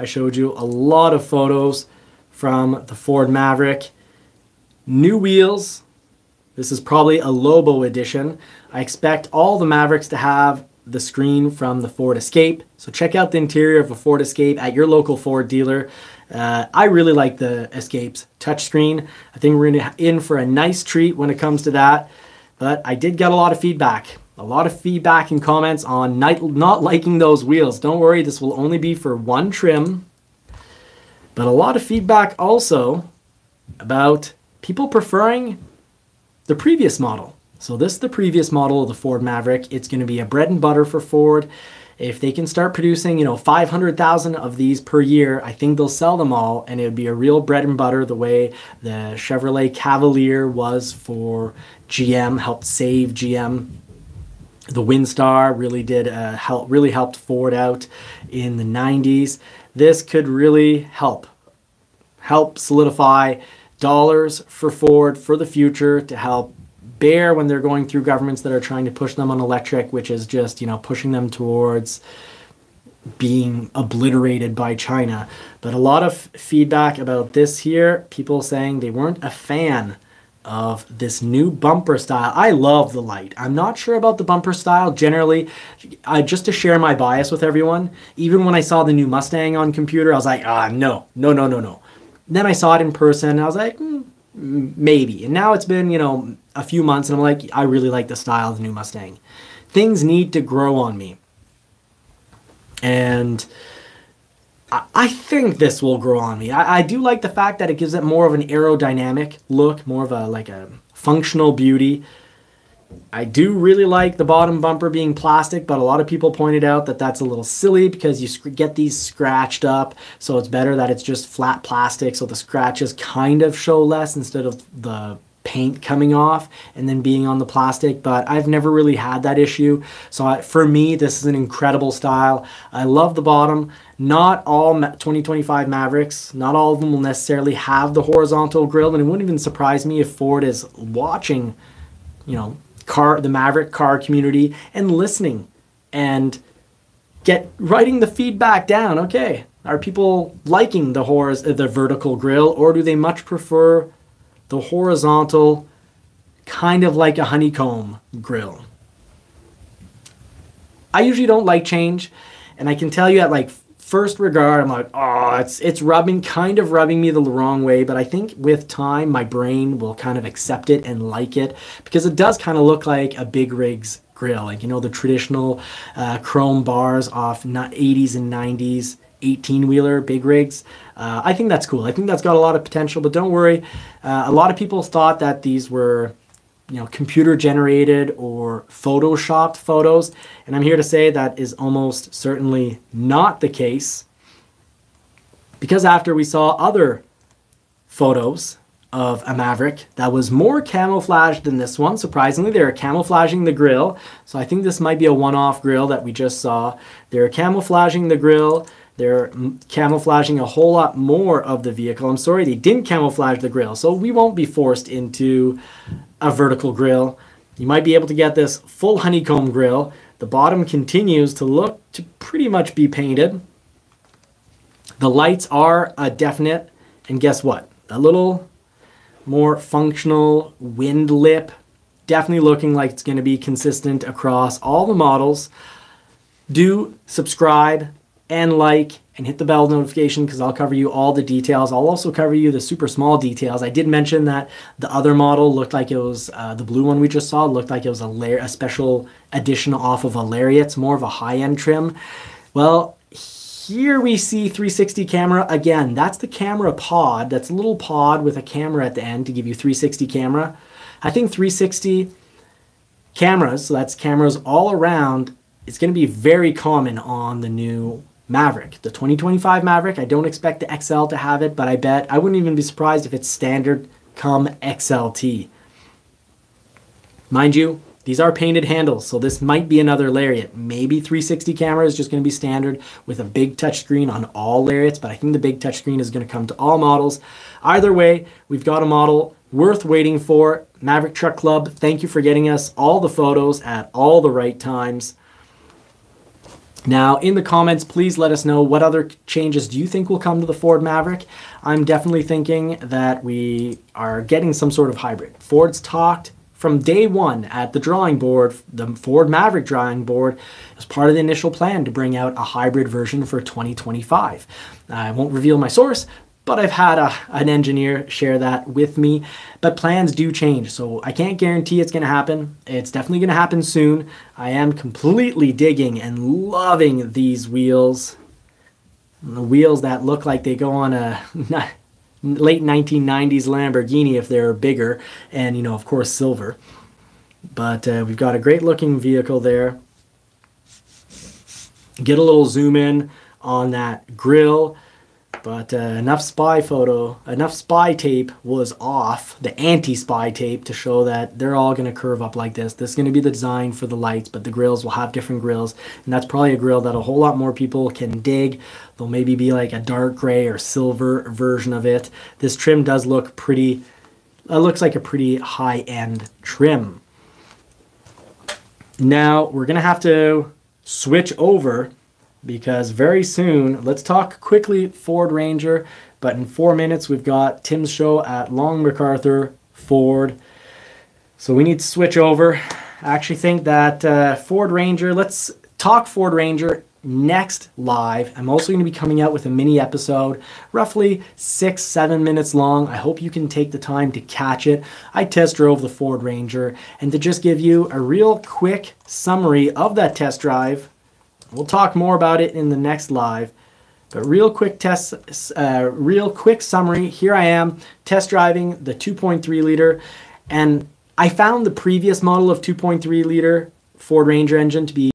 I showed you a lot of photos from the Ford Maverick. New wheels. This is probably a Lobo edition. I expect all the Mavericks to have the screen from the Ford Escape. So check out the interior of a Ford Escape at your local Ford dealer. Uh, I really like the Escape's touchscreen. I think we're in for a nice treat when it comes to that. But I did get a lot of feedback. A lot of feedback and comments on not, liking those wheels. Don't worry, this will only be for one trim. But a lot of feedback also about people preferring the previous model. So this is the previous model of the Ford Maverick. It's going to be a bread and butter for Ford. If they can start producing, you know, 500,000 of these per year, I think they'll sell them all and it would be a real bread and butter the way the Chevrolet Cavalier was for GM, helped save GM. The Windstar really did uh, help, really helped Ford out in the 90s. This could really help, help solidify dollars for Ford for the future to help bear when they're going through governments that are trying to push them on electric, which is just, you know, pushing them towards being obliterated by China. But a lot of feedback about this here, people saying they weren't a fan of this new bumper style. I love the light. I'm not sure about the bumper style generally. I, just to share my bias with everyone, even when I saw the new Mustang on computer, I was like, ah, no, no, no, no, no. Then I saw it in person, and I was like, mm, maybe. And now it's been, you know, a few months and I'm like, I really like the style of the new Mustang. Things need to grow on me. And I, think this will grow on me. I, I do like the fact that it gives it more of an aerodynamic look, more of a like a functional beauty. I do really like the bottom bumper being plastic, but a lot of people pointed out that that's a little silly because you get these scratched up. So it's better that it's just flat plastic so the scratches kind of show less instead of the paint coming off and then being on the plastic but I've never really had that issue. So I, for me this is an incredible style. I love the bottom. Not all 2025 Mavericks not all of them will necessarily have the horizontal grille and it wouldn't even surprise me if Ford is watching you know car the Maverick car community and listening and get writing the feedback down. Okay are people liking the horiz- the vertical grill, or do they much prefer the horizontal, kind of like a honeycomb grill. I usually don't like change, and I can tell you at like first regard, I'm like, oh, it's it's rubbing, kind of rubbing me the wrong way. But I think with time, my brain will kind of accept it and like it because it does kind of look like a big rigs grill, like you know the traditional uh, chrome bars off 80s and 90s 18 wheeler big rigs. Uh, I think that's cool. I think that's got a lot of potential, but don't worry. Uh, a lot of people thought that these were you know computer generated or photoshopped photos and i'm here to say that is almost certainly not the case because after we saw other photos of a Maverick that was more camouflaged than this one. Surprisingly, they're camouflaging the grill. So I think this might be a one-off grill that we just saw. They're camouflaging the grill. They're camouflaging a whole lot more of the vehicle. I'm sorry they didn't camouflage the grill, so we won't be forced into a vertical grill. You might be able to get this full honeycomb grill. The bottom continues to look to pretty much be painted. The lights are a definite, and guess what? A little more functional wind lip. Definitely looking like it's going to be consistent across all the models. Do subscribe and like and hit the bell notification because I'll cover you all the details. I'll also cover you the super small details. I did mention that the other model looked like it was uh, the blue one we just saw looked like it was a, la- a special edition off of a Lariat. More of a high-end trim. Well, here we see 360 camera again. That's the camera pod. That's a little pod with a camera at the end to give you 360 camera. I think 360 cameras, so that's cameras all around, it's going to be very common on the new Maverick, the 2025 Maverick. I don't expect the XL to have it, but I bet I wouldn't even be surprised if it's standard come XLT. Mind you, these are painted handles, so this might be another Lariat. Maybe 360 camera is just going to be standard with a big touchscreen on all Lariats, but I think the big touchscreen is going to come to all models. Either way, we've got a model worth waiting for. Maverick Truck Club, thank you for getting us all the photos at all the right times. Now, in the comments, please let us know what other changes do you think will come to the Ford Maverick. I'm definitely thinking that we are getting some sort of hybrid. Ford's talked from day one at the drawing board, the Ford Maverick drawing board, as part of the initial plan to bring out a hybrid version for 2025. I won't reveal my source, but I've had a, an engineer share that with me. But plans do change, so I can't guarantee it's going to happen. It's definitely going to happen soon. I am completely digging and loving these wheels. The wheels that look like they go on a late 1990s Lamborghini if they're bigger, and you know, of course, silver. But uh, we've got a great looking vehicle there. Get a little zoom in on that grill. But uh, enough spy photo, enough spy tape was off, the anti-spy tape to show that they're all going to curve up like this. This is going to be the design for the lights, but the grills will have different grills. And that's probably a grill that a whole lot more people can dig. There'll maybe be like a dark gray or silver version of it. This trim does look pretty, it looks like a pretty high-end trim. Now we're going to have to switch over because very soon, let's talk quickly Ford Ranger, but in four minutes we've got Tim's show at Long McArthur Ford. So we need to switch over. I actually think that uh, Ford Ranger, let's talk Ford Ranger next live. I'm also going to be coming out with a mini episode, roughly six, seven minutes long. I hope you can take the time to catch it. I test drove the Ford Ranger and to just give you a real quick summary of that test drive We'll talk more about it in the next live. But real quick test, uh, real quick summary. Here I am test driving the 2.3 liter, and I found the previous model of 2.3 liter Ford Ranger engine to be